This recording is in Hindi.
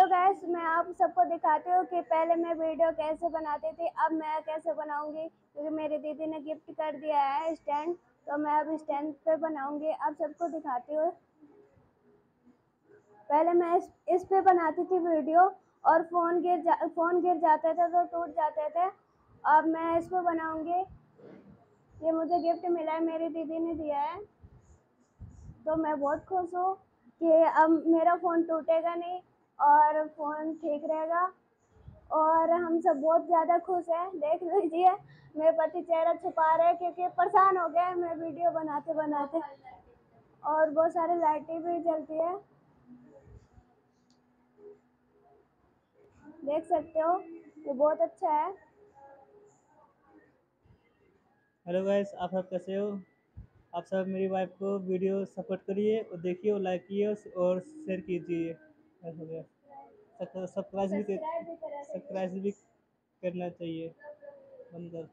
हेलो गाइस मैं आप सबको दिखाती हूँ कि पहले मैं वीडियो कैसे बनाती थी अब मैं कैसे बनाऊँगी क्योंकि मेरी दीदी ने गिफ्ट कर दिया है स्टैंड तो मैं अब स्टैंड पे बनाऊँगी अब सबको दिखाती हूँ। पहले मैं इस, इस पे बनाती थी वीडियो और फ़ोन गिर जा फ़ोन गिर जाते थे तो टूट जाते थे अब मैं इस पर बनाऊँगी। ये मुझे गिफ्ट मिला है मेरी दीदी ने दिया है तो मैं बहुत खुश हूँ कि अब मेरा फ़ोन टूटेगा नहीं और फ़ोन ठीक रहेगा। और हम सब बहुत ज़्यादा खुश हैं। देख लीजिए, मेरे पति चेहरा छुपा रहे क्योंकि परेशान हो गए मैं वीडियो बनाते बनाते। और बहुत सारी लाइटें भी जलती है। देख सकते हो, ये बहुत अच्छा है। हेलो गाइस, आप सब कैसे हो? आप सब मेरी वाइफ को वीडियो सपोर्ट करिए और देखिए और लाइक कीजिए और शेयर कीजिए। हो गया। सब्सक्राइब भी सब्सक्राइब भी करना चाहिए बंद कर